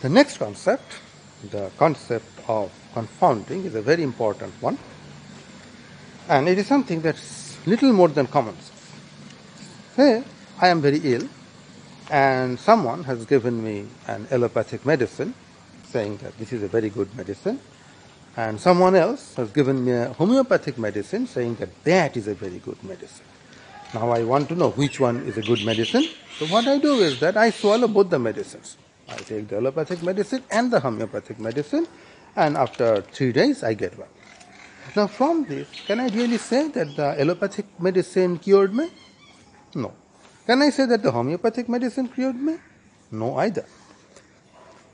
The next concept, the concept of confounding, is a very important one, and it is something that's little more than common sense. Say, I am very ill, and someone has given me an allopathic medicine, saying that this is a very good medicine, and someone else has given me a homeopathic medicine, saying that that is a very good medicine. Now I want to know which one is a good medicine. So what I do is that I swallow both the medicines. I take the allopathic medicine and the homeopathic medicine, and after three days I get well. Now, from this, can I really say that the allopathic medicine cured me? No. Can I say that the homeopathic medicine cured me? No, either.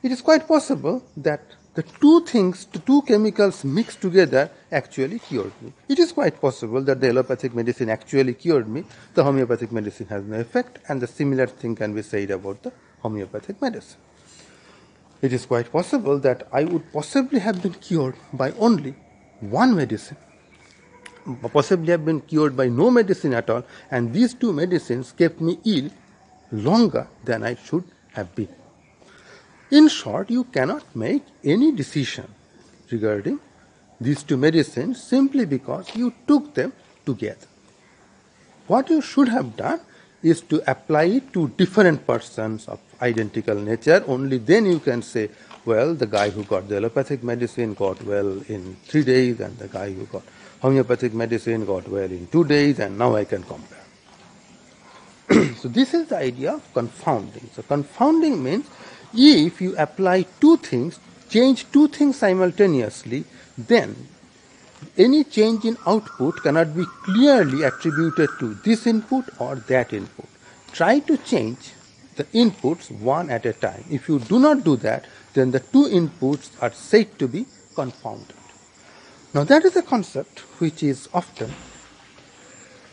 It is quite possible that the two things, the two chemicals mixed together actually cured me. It is quite possible that the allopathic medicine actually cured me, the homeopathic medicine has no effect, and the similar thing can be said about the homeopathic medicine. It is quite possible that I would possibly have been cured by only one medicine, possibly have been cured by no medicine at all, and these two medicines kept me ill longer than I should have been. In short, you cannot make any decision regarding these two medicines simply because you took them together. What you should have done is to apply it to different persons of identical nature. Only then you can say, well, the guy who got the allopathic medicine got well in three days, and the guy who got homeopathic medicine got well in two days, and now I can compare. so, this is the idea of confounding. So, confounding means if you apply two things, change two things simultaneously, then any change in output cannot be clearly attributed to this input or that input. Try to change the inputs one at a time. If you do not do that, then the two inputs are said to be confounded. Now, that is a concept which is often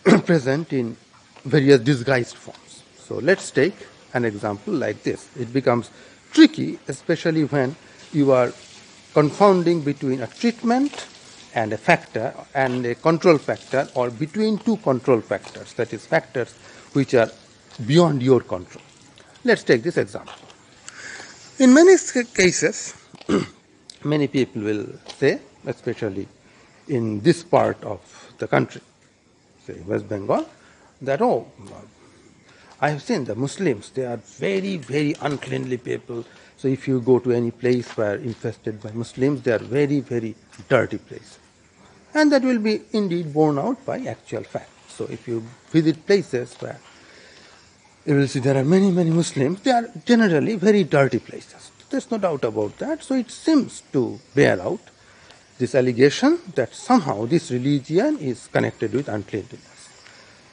present in various disguised forms. So, let's take an example like this. It becomes tricky, especially when you are confounding between a treatment and a factor and a control factor or between two control factors, that is, factors which are beyond your control. Let's take this example. In many cases, many people will say, especially in this part of the country, say West Bengal, that oh, I have seen the Muslims, they are very, very uncleanly people. So if you go to any place where infested by Muslims, they are very, very dirty place. And that will be indeed borne out by actual fact. So if you visit places where you will see there are many, many Muslims, they are generally very dirty places. There's no doubt about that. So it seems to bear out this allegation that somehow this religion is connected with uncleanliness.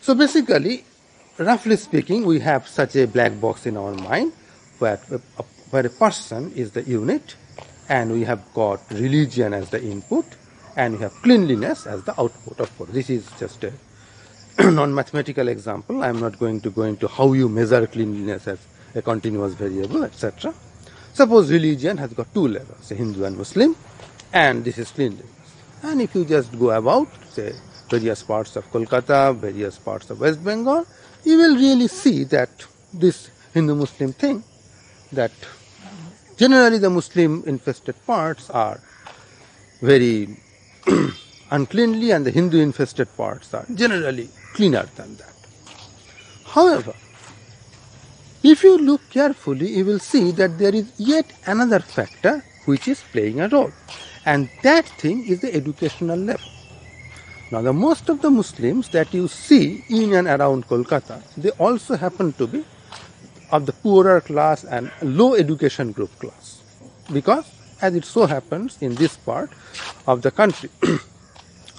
So basically, roughly speaking, we have such a black box in our mind where, uh, where a person is the unit and we have got religion as the input and we have cleanliness as the output. Of course, this is just a non-mathematical example. I am not going to go into how you measure cleanliness as a continuous variable, etc. Suppose religion has got two levels, Hindu and Muslim, and this is cleanliness. And if you just go about, say, various parts of Kolkata, various parts of West Bengal, you will really see that this Hindu-Muslim thing, that generally the Muslim infested parts are very uncleanly and the Hindu infested parts are generally cleaner than that. However, if you look carefully, you will see that there is yet another factor which is playing a role, and that thing is the educational level. Now, the most of the Muslims that you see in and around Kolkata, they also happen to be of the poorer class and low education group class, because as it so happens in this part of the country,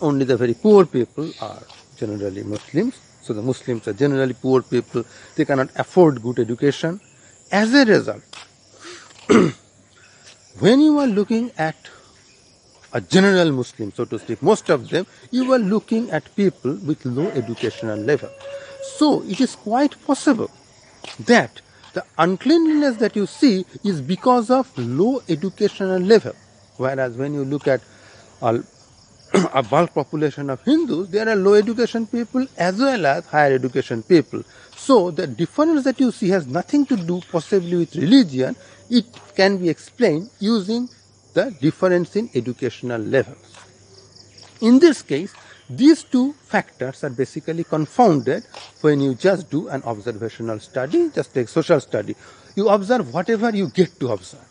only the very poor people are generally Muslims. So the Muslims are generally poor people. They cannot afford good education. As a result, when you are looking at a general Muslim, so to speak, most of them, you are looking at people with low educational level. So it is quite possible that the uncleanliness that you see is because of low educational level. Whereas when you look at a a bulk population of Hindus, there are low education people as well as higher education people. So the difference that you see has nothing to do possibly with religion. It can be explained using the difference in educational levels. In this case, these two factors are basically confounded when you just do an observational study, just like social study. You observe whatever you get to observe.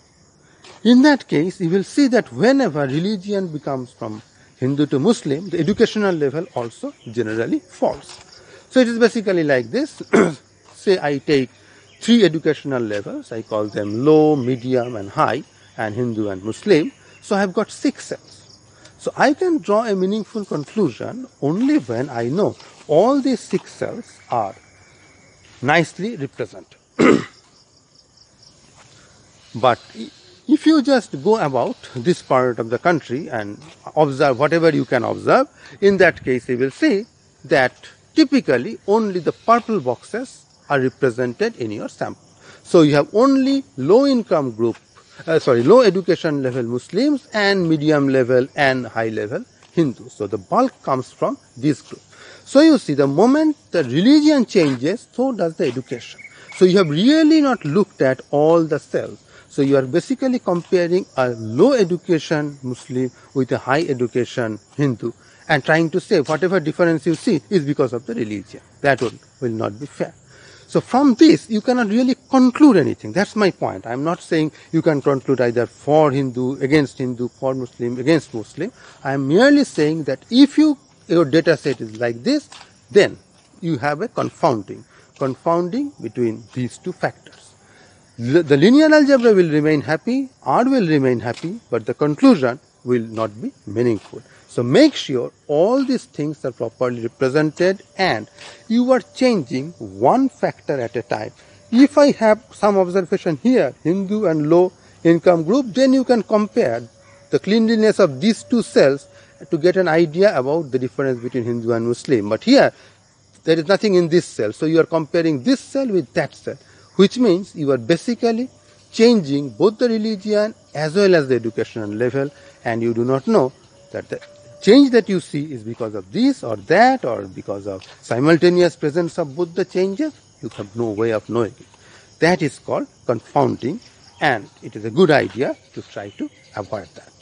In that case, you will see that whenever religion becomes from Hindu to Muslim, the educational level also generally falls. So it is basically like this. Say I take three educational levels, I call them low, medium and high, and Hindu and Muslim. So I have got six cells. So I can draw a meaningful conclusion only when I know all these six cells are nicely represented. but if you just go about this part of the country and observe whatever you can observe, in that case you will see that typically only the purple boxes are represented in your sample. So you have only low income group, uh, sorry, low education level Muslims and medium level and high level Hindus. So the bulk comes from this group. So you see the moment the religion changes, so does the education. So you have really not looked at all the cells. So you are basically comparing a low education Muslim with a high education Hindu and trying to say whatever difference you see is because of the religion. That will, will not be fair. So from this, you cannot really conclude anything. That's my point. I'm not saying you can conclude either for Hindu, against Hindu, for Muslim, against Muslim. I'm merely saying that if you, your data set is like this, then you have a confounding, confounding between these two factors the linear algebra will remain happy, R will remain happy, but the conclusion will not be meaningful. So make sure all these things are properly represented and you are changing one factor at a time. If I have some observation here, Hindu and low income group, then you can compare the cleanliness of these two cells to get an idea about the difference between Hindu and Muslim. But here, there is nothing in this cell. So you are comparing this cell with that cell which means you are basically changing both the religion as well as the educational level and you do not know that the change that you see is because of this or that or because of simultaneous presence of both the changes. You have no way of knowing it. That is called confounding and it is a good idea to try to avoid that